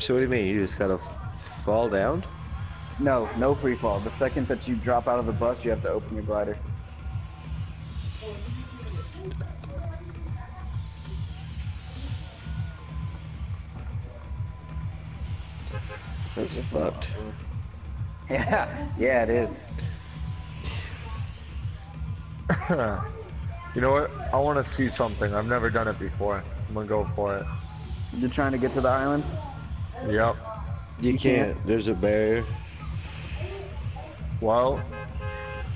So what do you mean? You just gotta fall down? No, no free fall. The second that you drop out of the bus, you have to open your glider. That's fucked. Yeah, yeah, it is. you know what? I want to see something. I've never done it before. I'm gonna go for it. You're trying to get to the island? Yep. You, You can't. can't. There's a barrier. Well,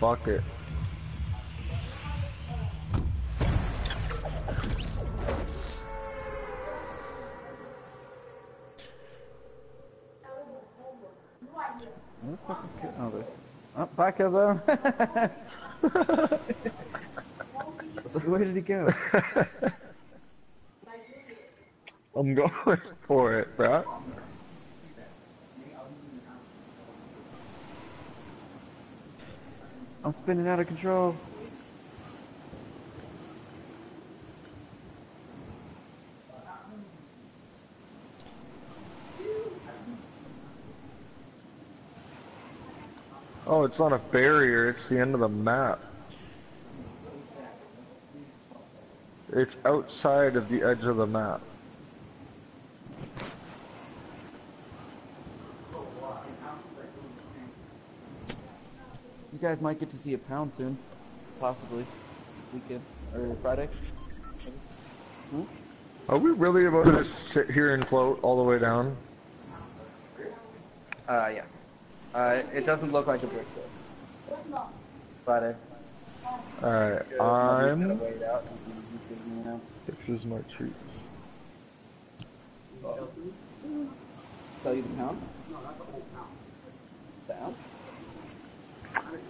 fuck it. Where the fuck is Kil- Oh, there's. Oh, bye, Killzone. I was like, where did he go? I'm going for it, bro. I'm spinning out of control. Oh, it's not a barrier. It's the end of the map. It's outside of the edge of the map. Guys might get to see a pound soon. Possibly. This weekend. Or Friday. Are we really about to just sit here and float all the way down? Uh, yeah. Uh, it doesn't look like a brick though. Friday. Alright, Nobody's I'm... wait out. He's figuring it out. This is my treats. Tell you the pound? No, not the whole pound. Pound?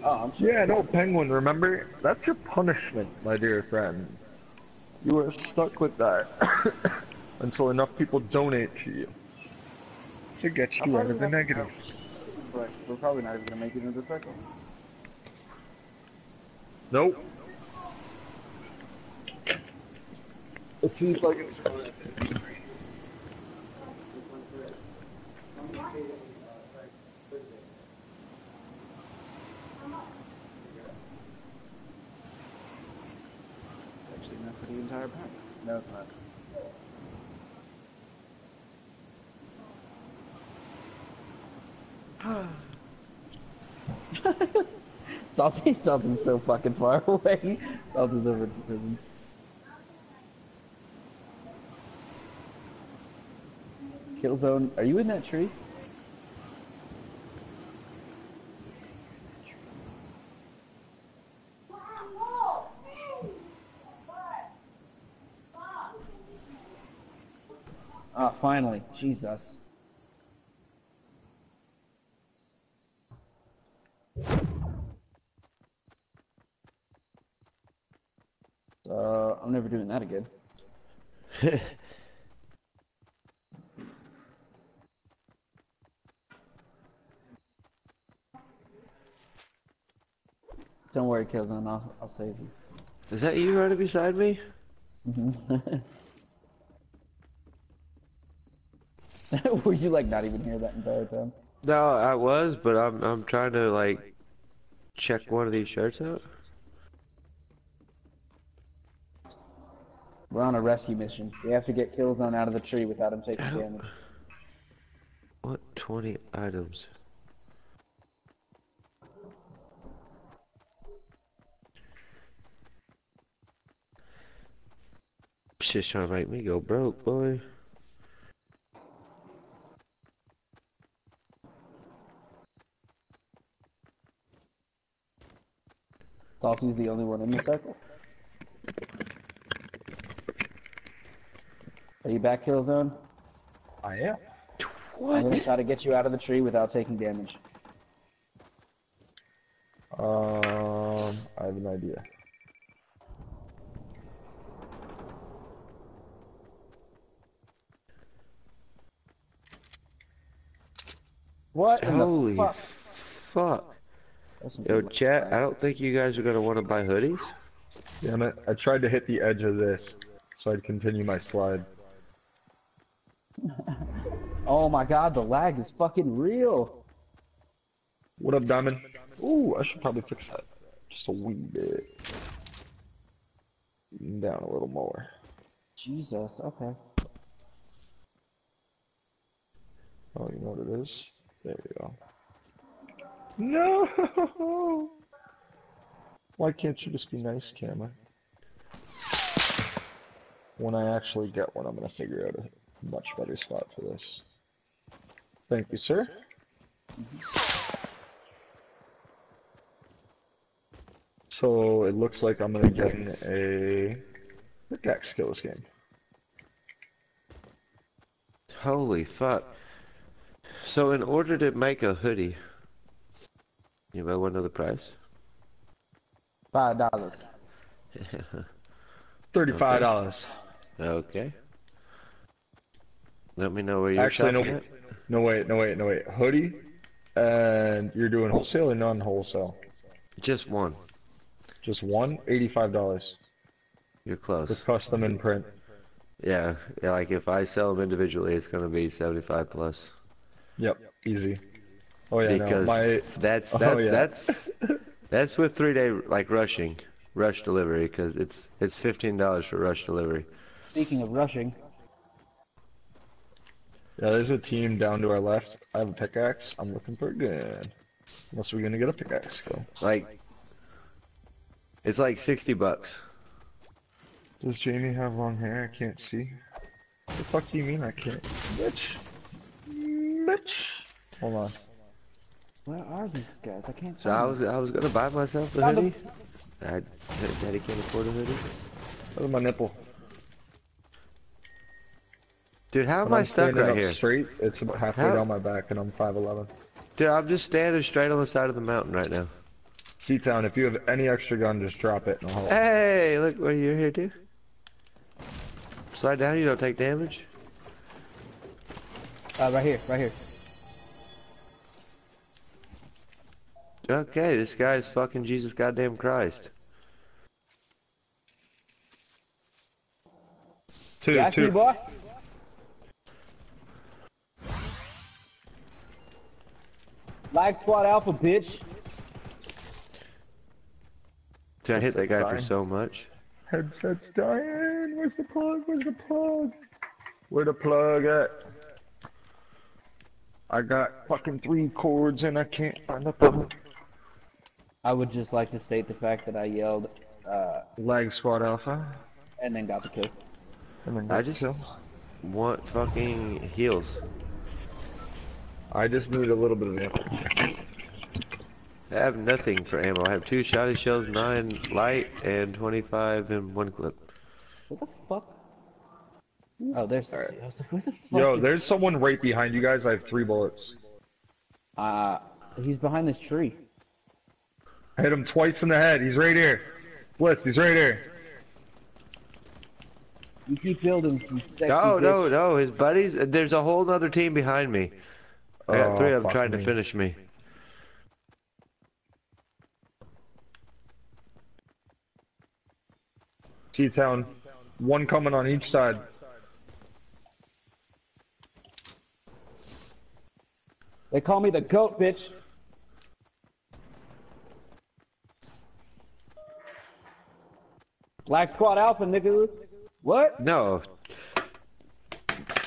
Oh, I'm sure. Yeah, no, Penguin, remember? That's your punishment, my dear friend. You are stuck with that until enough people donate to you to get you out of the negative. But we're probably not even gonna make it into the circle. Nope. It seems like it's. Actually, enough for the entire pack. No, it's not. Salty, Salty's so fucking far away. Salty's over at the prison. Killzone, are you in that tree? Ah, finally. Jesus. Uh, I'm never doing that again. Don't worry, Killzone. I'll, I'll save you. Is that you running beside me? Were you like not even here that entire time? No, I was, but I'm I'm trying to like check one of these shirts out. We're on a rescue mission. We have to get Killzone out of the tree without him taking damage. What 20 items? Just trying to make me go broke, boy. Salty's the only one in the circle. Are you back, Killzone? I am. What? I'm gonna try to get you out of the tree without taking damage. Um, I have an idea. What? in the Holy fuck? fuck. That's some Yo, chat, I don't think you guys are gonna want to buy hoodies. Damn it. I tried to hit the edge of this so I'd continue my slide. Oh my god, the lag is fucking real. What up, Diamond? Ooh, I should probably fix that. Just a wee bit. Down a little more. Jesus, okay. Oh, you know what it is? There you go. No! Why can't you just be nice, camera? When I actually get one, I'm gonna figure out a much better spot for this. Thank you, sir. So it looks like I'm gonna get a pickaxe skill this game. Holy fuck. So in order to make a hoodie, you might want to know the price? Five dollars. Thirty-five dollars. Okay. Let me know where you're Actually, no, at. no wait, no wait, no wait. Hoodie, and you're doing wholesale or non-wholesale? Just one. Just one, eighty-five dollars You're close. with custom and print. Yeah, yeah, like if I sell them individually, it's gonna be 75 plus. Yep, easy. Oh yeah, no, because my that's Oh, that's yeah. that's that's with three day like rushing, rush delivery because it's it's fifteen dollars for rush delivery. Speaking of rushing, yeah, there's a team down to our left. I have a pickaxe. I'm looking for a gun. Unless we're gonna get a pickaxe, go. Like it's like sixty bucks. Does Jamie have long hair? I can't see. What the fuck do you mean I can't? Bitch. Bitch. Hold on. Where are these guys? I can't So I find was I was gonna buy myself a hoodie. I Daddy can't afford a hoodie. Look at my nipple. Dude, how am When I I'm stuck standing right up here? straight, it's about halfway How- down my back, and I'm 5'11". Dude, I'm just standing straight on the side of the mountain right now. C-Town, if you have any extra gun, just drop it and I'll help. Hey, look where you're here too. Slide down, you don't take damage. Uh, right here, right here. Okay, this guy's fucking Jesus goddamn Christ. Two, Got you, two. boy. Lag squad alpha, bitch. Dude, I hit that guy for so much. Headset's dying. Where's the plug? Where's the plug? Where the plug at? I got fucking three cords and I can't find the plug. I would just like to state the fact that I yelled, uh, Lag squad alpha. and then got the kill. And then I got just- kill. Want fucking heals. I just need a little bit of ammo. I have nothing for ammo. I have two shotty shells, nine light, and 25 in one clip. What the fuck? Oh, there's somebody. I was like, where the fuck Yo, is- there's someone right behind you guys. I have three bullets. Uh, he's behind this tree. I hit him twice in the head. He's right here. Blitz, he's right here. You keep building, you sexy No, bitch. no, no. His buddies. There's a whole other team behind me. I got Oh, three of them fuck trying to finish me. T-Town. One coming on each side. They call me the goat, bitch. Black Squad Alpha, nigga. What? No.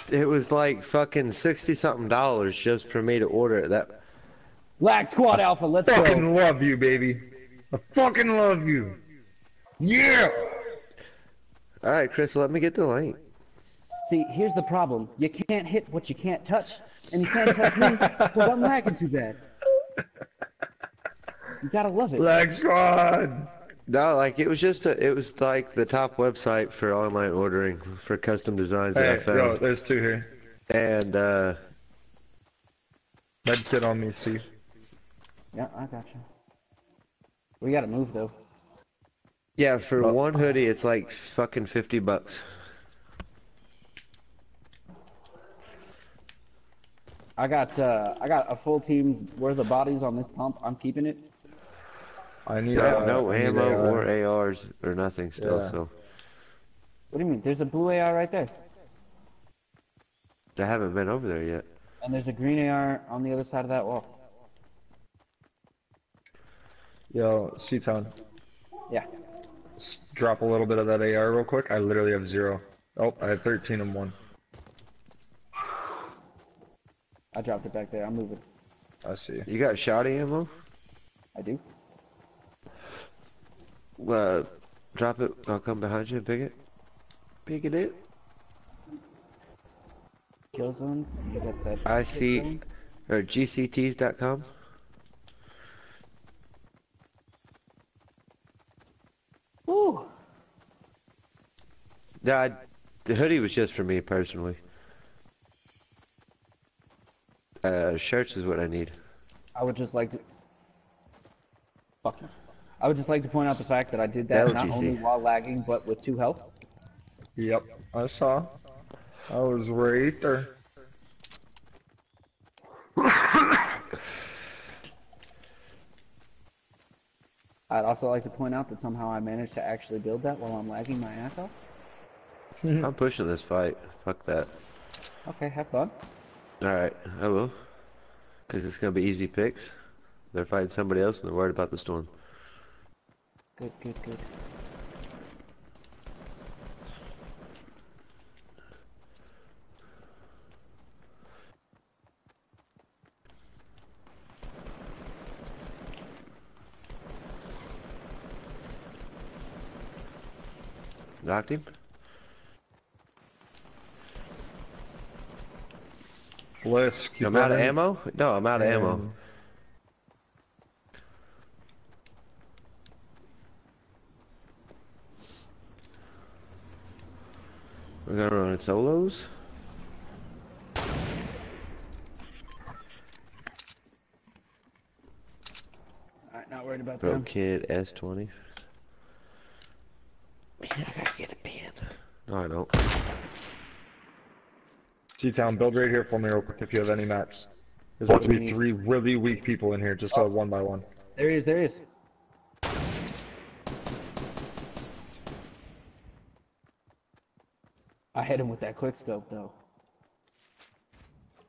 It was like fucking 60 something dollars just for me to order it. That. Black Squad Alpha, let's go. Fucking love you, baby. I fucking love you. Yeah! Alright, Chris, let me get the link. See, here's the problem. You can't hit what you can't touch, and you can't touch me because I'm lagging too bad. You gotta love it. Lag squad! No, like it was just a, it was like the top website for online ordering for custom designs that I Hey, yo, there's two here. And uh Med kit on me, see. Yeah, I got you. We gotta move though. yeah, for Oh. one hoodie it's like fucking 50 bucks. I got uh, I got a full team's worth of bodies on this pump. I'm keeping it. I need I have uh, no I need ammo AR. or ARs or nothing still, Yeah. so What do you mean? There's a blue AR right there. I haven't been over there yet. And there's a green AR on the other side of that wall. Yo, C-Town. Yeah. s- Drop a little bit of that AR real quick. I literally have zero. Oh, I have 13 and one. I dropped it back there. I'm moving. I see. You got shotty ammo? I do. Uh, drop it. I'll come behind you and pick it. Pick it up. Killzone. You got that. I see. zone? Or GCTs.com. Woo! Yeah, I, the hoodie was just for me personally. Uh, shirts is what I need. I would just like to. Fuck you. I would just like to point out the fact that I did that not LGC. only while lagging, but with two health. Yep, I saw. I was right there. I'd also like to point out that somehow I managed to actually build that while I'm lagging my ass off. I'm pushing this fight. Fuck that. Okay, have fun. Alright, I will. Because it's going to be easy picks. They're fighting somebody else and they're worried about the storm. Good, good, good. Knocked him? Bliss, keep I'm out of ammo? No, I'm out of ammo. We're going to run solos? Alright, not worried about Bro them. Kid S20. Man, I gotta get a pen. No, I don't. C-Town, build right here for me real quick if you have any mats. There's about to be three really weak people in here, just uh, one by one. There he is, there he is. Hit him with that quick scope though.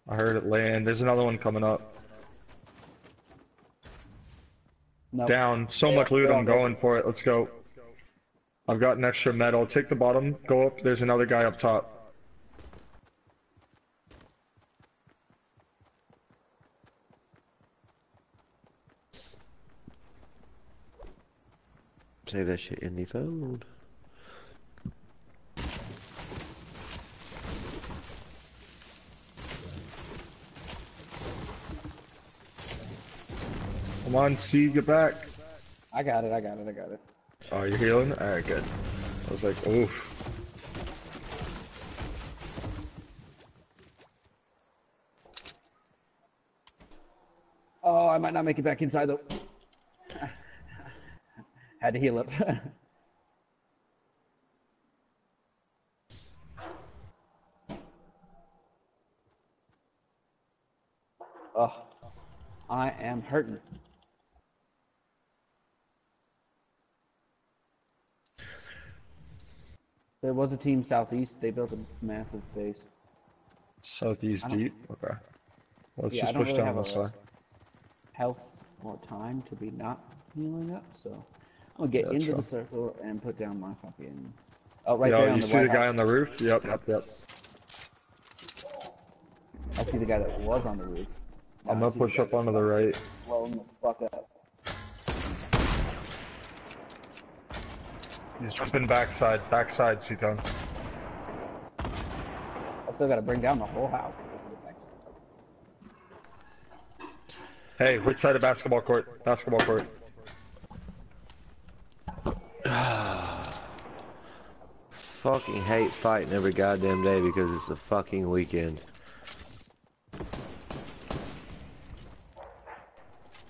I heard it land. There's another one coming up. No. Down. So Yeah, much loot, I'm all dead. going for it. Let's go. I've got an extra metal. Take the bottom, go up. There's another guy up top. Save that shit in the phone. Come on, C, get back. I got it, I got it, I got it. Oh, you're healing? Alright, good. I was like, oof. Oh, I might not make it back inside though. Had to heal up. oh, I am hurting. There was a team southeast. They built a massive base. Southeast deep? Okay. Let's Yeah, just push really down this way. health or time to be not healing up, so I'm gonna get That's into the circle and put down my fucking. Oh, right Yo, there on you the see White the guy House. on the roof? Yep, yep, yep. I see the guy that was on the roof. Now I'm gonna push up onto the right. Blow the fuck up. He's jumping backside, backside, C-Town. I still gotta bring down the whole house to get to the next. Hey, which side of basketball court? Basketball court. Fucking hate fighting every goddamn day because it's a fucking weekend.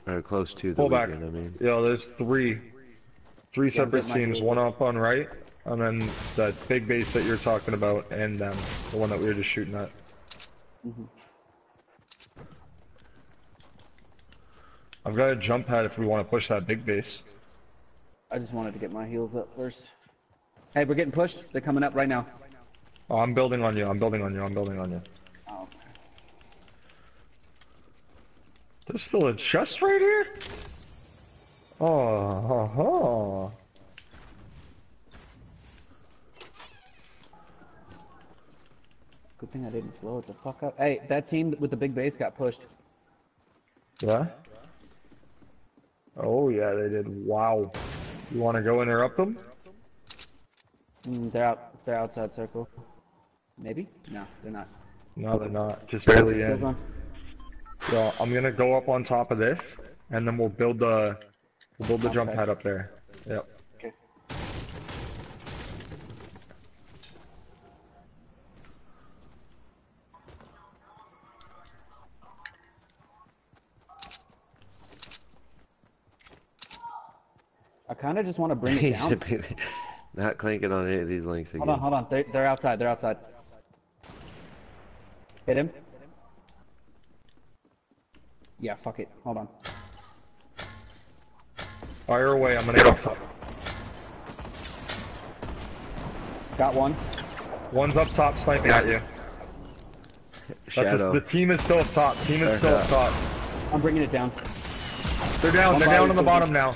Or close to the Pull back. weekend, I mean. Yo, there's three. Three yeah, separate teams, one up on right, and then that big base that you're talking about, and them, um, the one that we were just shooting at. Mm -hmm. I've got a jump pad if we want to push that big base. I just wanted to get my heels up first. Hey, we're getting pushed. They're coming up right now. Oh, I'm building on you. I'm building on you. I'm building on you. Oh, okay. There's still a chest right here? Oh, ha, ha. Good thing I didn't blow it the fuck up. Hey, that team with the big base got pushed. Yeah? Oh yeah, they did. Wow. You want to go interrupt them? Mm, they're out. They're outside circle. Maybe? No, they're not. No, they're not. Just barely in. So I'm gonna go up on top of this, and then we'll build the we'll build the jump pad up there. Yep. Okay. I kind of just want to bring it down. not clinking on any of these links again. Hold on, hold on. They're, they're outside. They're outside. Hit him. Yeah, fuck it. Hold on. Fire away. I'm gonna get up top. Got one. One's up top sniping at you. That's Shadow. just, the team is still up top. Team is Fair still up top. I'm bringing it down. They're down. One They're down on the Susan. bottom now.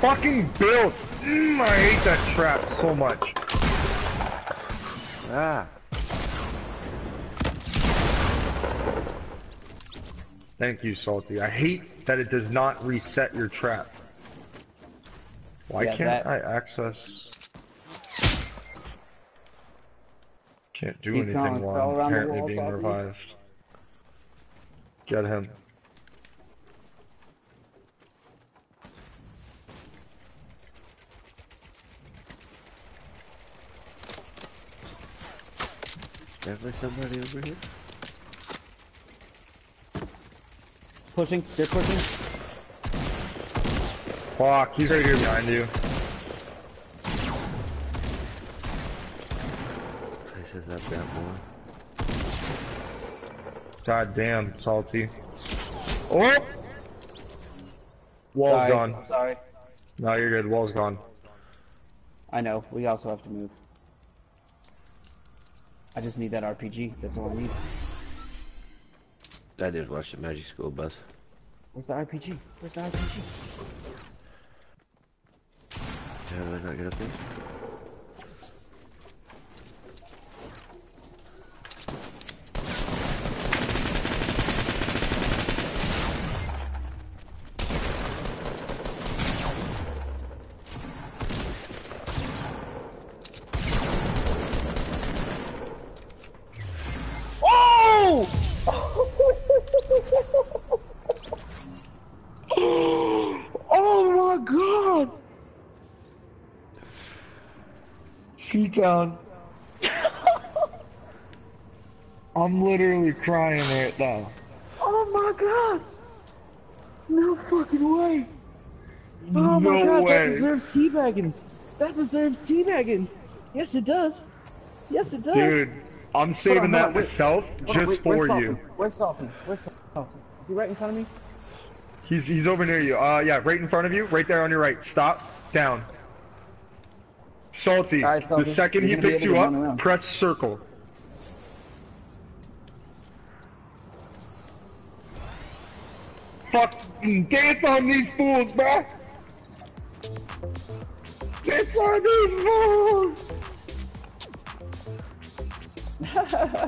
Fucking build. Mm, I hate that trap so much. Ah, Thank you, Salty. I hate that it does not reset your trap. Why Yeah, can't that- I access? Can't do Keep anything going, while I'm apparently being Salty. revived. Get him. definitely somebody over here. Pushing. They're pushing. Fuck, he's right here behind you. Places I've got more. God damn, Salty. Oh! Wall's Sorry. gone. Sorry. No, you're good. Wall's gone. I know. We also have to move. I just need that RPG. That's all I need. I did watch the Magic School Bus. Where's the RPG? Where's the RPG? How did I not get up there? Down. I'm literally crying right now. Oh my god! No fucking way! no Oh my god, way. that deserves teabaggins! That deserves teabaggins! Yes, it does! Yes, it does! Dude, I'm saving that on, wait. myself on, just wait, for Salty? you. Where's Salty? Where's Salty? Is he right in front of me? He's he's over near you. Uh, yeah, right in front of you, right there on your right. Stop, down. Salty. Right, Salty, The second he picks you up, press circle. Fucking dance on these fools, bruh! Dance on these fools!